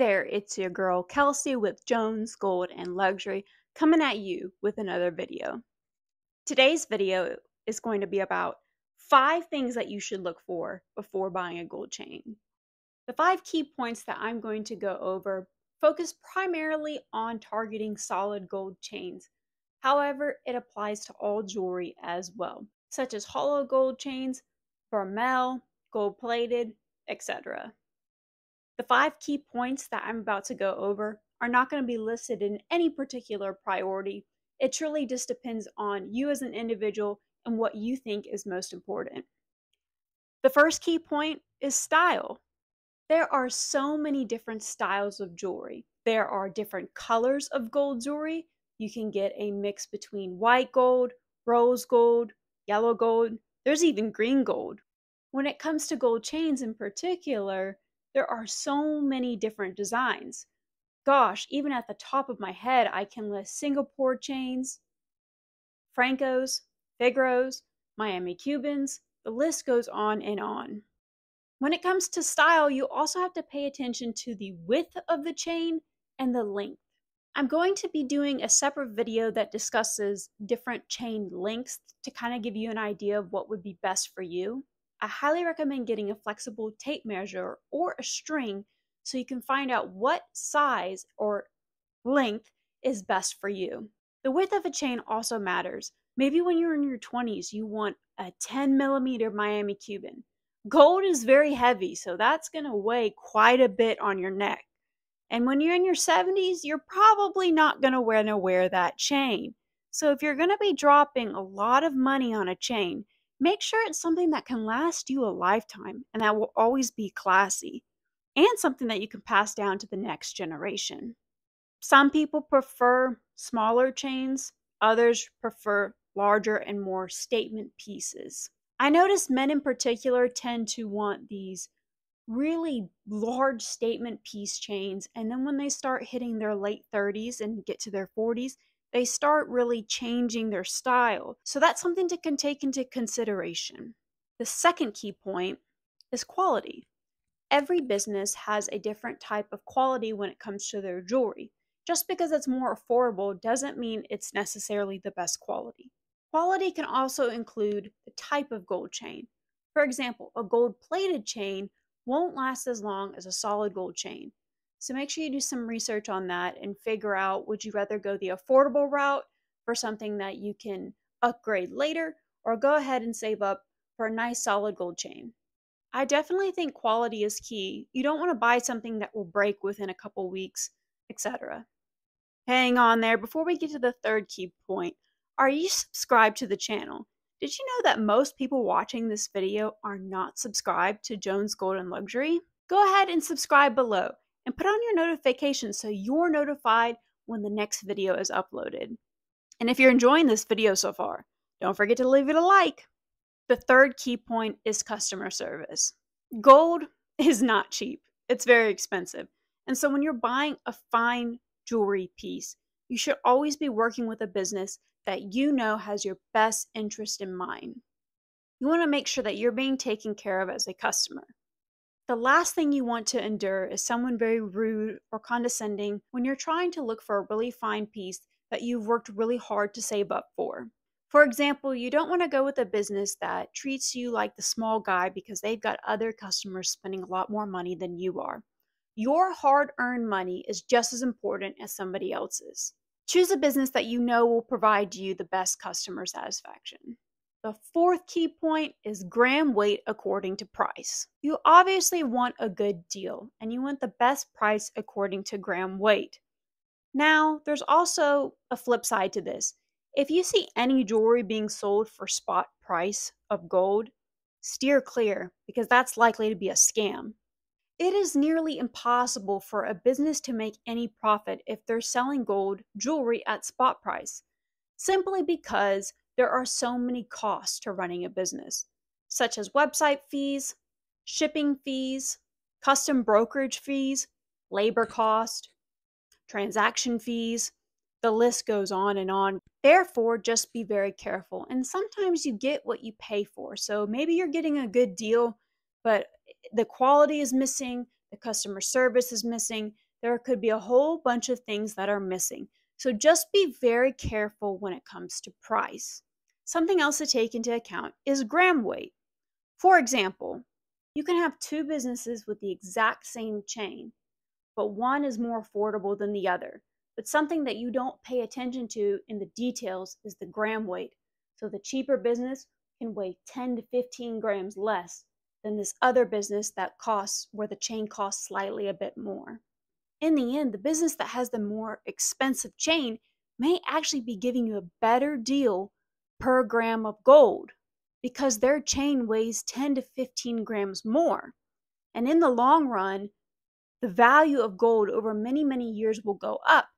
there, it's your girl Kelsey with Jones Gold and Luxury coming at you with another video. Today's video is going to be about five things that you should look for before buying a gold chain. The five key points that I'm going to go over focus primarily on targeting solid gold chains. However, it applies to all jewelry as well, such as hollow gold chains, vermeil, gold plated, etc. The five key points that I'm about to go over are not going to be listed in any particular priority. It truly just depends on you as an individual and what you think is most important. The first key point is style. There are so many different styles of jewelry. There are different colors of gold jewelry. You can get a mix between white gold, rose gold, yellow gold. There's even green gold. When it comes to gold chains in particular, there are so many different designs. Gosh, even at the top of my head, I can list Singapore chains, Francos, Figaros, Miami Cubans, the list goes on and on. When it comes to style, you also have to pay attention to the width of the chain and the length. I'm going to be doing a separate video that discusses different chain lengths to kind of give you an idea of what would be best for you. I highly recommend getting a flexible tape measure or a string so you can find out what size or length is best for you. The width of a chain also matters. Maybe when you're in your 20s, you want a 10 millimeter Miami Cuban. Gold is very heavy, so that's going to weigh quite a bit on your neck. And when you're in your 70s, you're probably not going to want to wear that chain. So if you're going to be dropping a lot of money on a chain, make sure it's something that can last you a lifetime and that will always be classy and something that you can pass down to the next generation. Some people prefer smaller chains, others prefer larger and more statement pieces. I notice men in particular tend to want these really large statement piece chains, and then when they start hitting their late 30s and get to their 40s, they start really changing their style. So that's something to can take into consideration. The second key point is quality. Every business has a different type of quality when it comes to their jewelry. Just because it's more affordable doesn't mean it's necessarily the best quality. Quality can also include the type of gold chain. For example, a gold plated chain won't last as long as a solid gold chain. So make sure you do some research on that and figure out would you rather go the affordable route for something that you can upgrade later or go ahead and save up for a nice solid gold chain. I definitely think quality is key. You don't want to buy something that will break within a couple weeks, etc. Hang on there. Before we get to the third key point, are you subscribed to the channel? Did you know that most people watching this video are not subscribed to Jones Gold and Luxury? Go ahead and subscribe below and put on your notifications so you're notified when the next video is uploaded. And if you're enjoying this video so far, don't forget to leave it a like. The third key point is customer service. Gold is not cheap, it's very expensive. And so when you're buying a fine jewelry piece, you should always be working with a business that you know has your best interest in mind. You want to make sure that you're being taken care of as a customer. The last thing you want to endure is someone very rude or condescending when you're trying to look for a really fine piece that you've worked really hard to save up for. For example, you don't want to go with a business that treats you like the small guy because they've got other customers spending a lot more money than you are. Your hard earned money is just as important as somebody else's. Choose a business that you know will provide you the best customer satisfaction. The fourth key point is gram weight according to price. You obviously want a good deal and you want the best price according to gram weight. Now, there's also a flip side to this. If you see any jewelry being sold for spot price of gold, steer clear because that's likely to be a scam. It is nearly impossible for a business to make any profit if they're selling gold jewelry at spot price, simply because there are so many costs to running a business, such as website fees, shipping fees, custom brokerage fees, labor cost, transaction fees. The list goes on and on. Therefore, just be very careful. And sometimes you get what you pay for. So maybe you're getting a good deal, but the quality is missing, the customer service is missing. there could be a whole bunch of things that are missing. So just be very careful when it comes to price. Something else to take into account is gram weight. For example, you can have two businesses with the exact same chain, but one is more affordable than the other. But something that you don't pay attention to in the details is the gram weight. So the cheaper business can weigh 10 to 15 grams less than this other business that costs where the chain costs slightly a bit more. In the end, the business that has the more expensive chain may actually be giving you a better deal per gram of gold because their chain weighs 10 to 15 grams more. And in the long run, the value of gold over many, many years will go up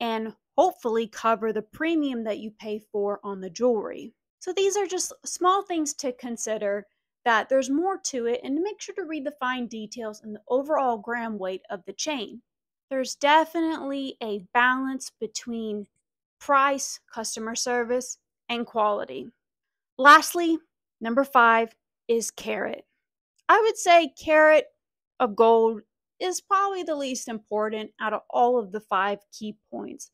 and hopefully cover the premium that you pay for on the jewelry. So these are just small things to consider that there's more to it and make sure to read the fine details and the overall gram weight of the chain. There's definitely a balance between price, customer service, and quality. Lastly, number five is carat. I would say carat of gold is probably the least important out of all of the five key points.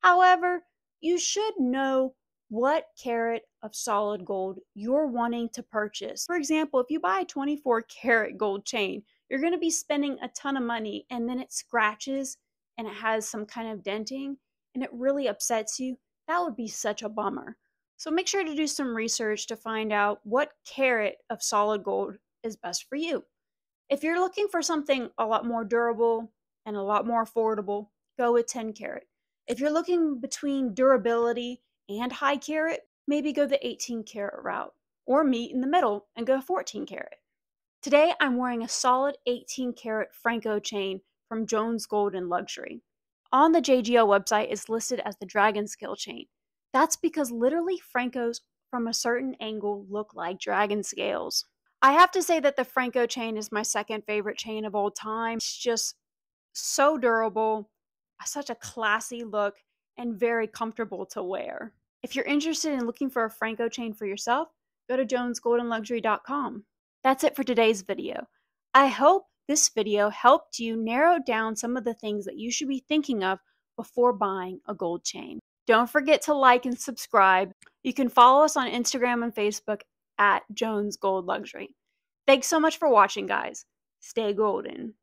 However, you should know what carat of solid gold you're wanting to purchase. For example, if you buy a 24 carat gold chain, you're going to be spending a ton of money and then it scratches and it has some kind of denting and it really upsets you. That would be such a bummer. So make sure to do some research to find out what carat of solid gold is best for you. If you're looking for something a lot more durable and a lot more affordable, go with 10 carat. If you're looking between durability and high carat, maybe go the 18 carat route or meet in the middle and go 14 karat. Today I'm wearing a solid 18 karat Franco chain from Jones Gold and Luxury. On the JGL website it's listed as the Dragon Scale chain. That's because literally Francos from a certain angle look like dragon scales. I have to say that the Franco chain is my second favorite chain of all time. It's just so durable, such a classy look, and very comfortable to wear. If you're interested in looking for a Franco chain for yourself, go to jonesgoldandluxury.com. That's it for today's video. I hope this video helped you narrow down some of the things that you should be thinking of before buying a gold chain. Don't forget to like and subscribe. You can follow us on Instagram and Facebook at Jones Gold Luxury. Thanks so much for watching, guys. Stay golden.